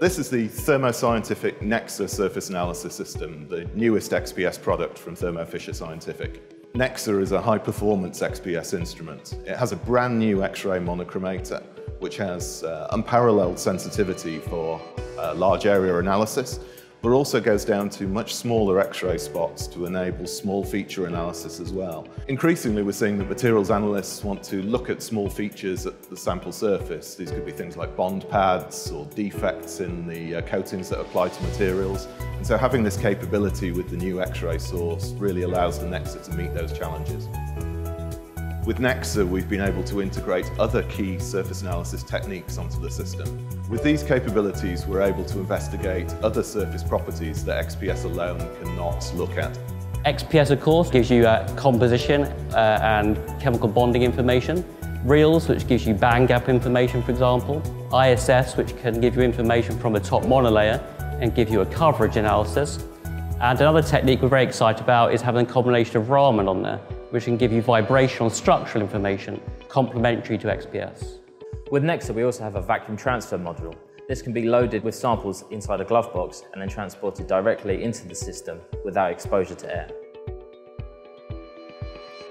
This is the Thermo Scientific Nexsa surface analysis system, the newest XPS product from Thermo Fisher Scientific. Nexsa is a high-performance XPS instrument. It has a brand new X-ray monochromator, which has uh, unparalleled sensitivity for uh, large area analysis but also goes down to much smaller X-ray spots to enable small feature analysis as well. Increasingly, we're seeing that materials analysts want to look at small features at the sample surface. These could be things like bond pads or defects in the uh, coatings that apply to materials. And so having this capability with the new X-ray source really allows the Nexsa to meet those challenges. With Nexsa, we've been able to integrate other key surface analysis techniques onto the system. With these capabilities, we're able to investigate other surface properties that XPS alone cannot look at. XPS, of course, gives you uh, composition uh, and chemical bonding information. REELS, which gives you band gap information, for example. ISS, which can give you information from the top monolayer and give you a coverage analysis. And another technique we're very excited about is having a combination of Raman on there, which can give you vibrational structural information complementary to XPS. With Nexsa, we also have a vacuum transfer module. This can be loaded with samples inside a glove box and then transported directly into the system without exposure to air.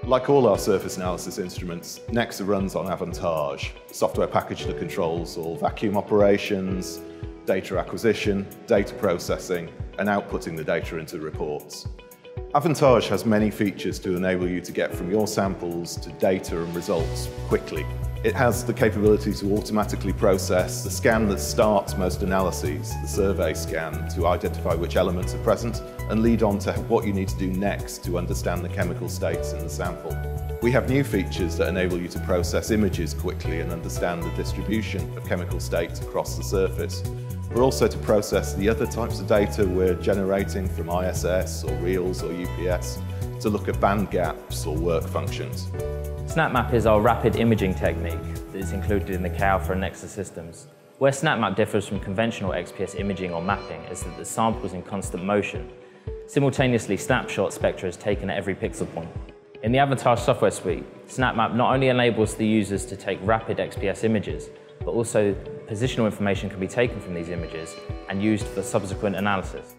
Like all our surface analysis instruments, Nexsa runs on Avantage, software package that controls all vacuum operations, data acquisition, data processing, and outputting the data into reports. Avantage has many features to enable you to get from your samples to data and results quickly. It has the capability to automatically process the scan that starts most analyses, the survey scan, to identify which elements are present and lead on to what you need to do next to understand the chemical states in the sample. We have new features that enable you to process images quickly and understand the distribution of chemical states across the surface we're also to process the other types of data we're generating from ISS or REELS or UPS to look at band gaps or work functions. SnapMap is our rapid imaging technique that is included in the K-Alpha and Nexsa systems. Where SnapMap differs from conventional XPS imaging or mapping is that the sample is in constant motion. Simultaneously, snapshot spectra is taken at every pixel point. In the Avantage software suite, SnapMap not only enables the users to take rapid XPS images, but also positional information can be taken from these images and used for subsequent analysis.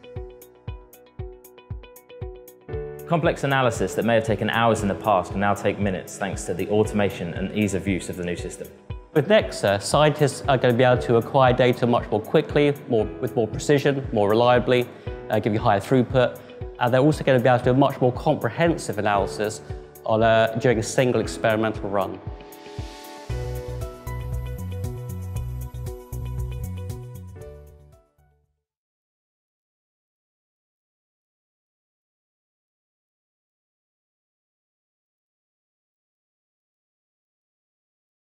Complex analysis that may have taken hours in the past can now take minutes thanks to the automation and ease of use of the new system. With Nexsa, scientists are going to be able to acquire data much more quickly, more, with more precision, more reliably, uh, give you higher throughput, and they're also going to be able to do a much more comprehensive analysis on a, during a single experimental run.